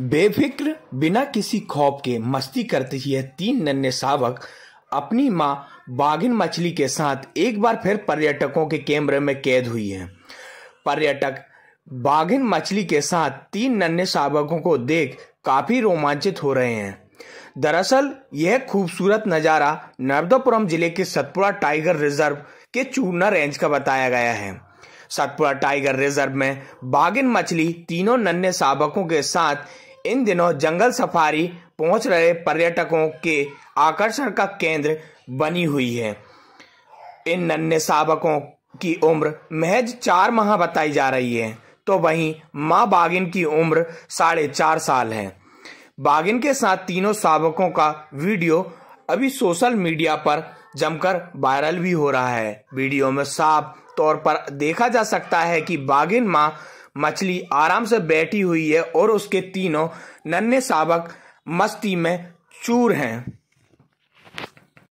बेफिक्र बिना किसी खौफ के मस्ती करते ये तीन नन्हे शावक अपनी माँ बाघिन मछली के साथ एक बार फिर पर्यटकों के कैमरे में कैद हुई हैं। पर्यटक बाघिन मछली के साथ तीन नन्हे शावकों को देख काफ़ी रोमांचित हो रहे हैं। दरअसल, यह खूबसूरत नज़ारा नर्मदापुरम ज़िले के सतपुरा टाइगर रिज़र्व के चूरना रेंज का बताया गया है। सतपुरा टाइगर रिज़र्व में बागिन मछली तीनों नन्हे शावकों के साथ इन दिनों जंगल सफारी पहुँच रहे पर्यटकों के आकर्षण का केंद्र बनी हुई है। इन नन्हे शावकों की उम्र महज चार माह बताई जा रही है तो वहीं माँ बागिन की उम्र साढ़े चार साल है। बागिन के साथ तीनों शावकों का वीडियो अभी सोशल मीडिया पर जमकर वायरल भी हो रहा है। वीडियो में साफ़ तौर पर देखा जा सकता है कि बागिन माँ मछली आराम से बैठी हुई है और उसके तीनों नन्हे शावक मस्ती में चूर हैं।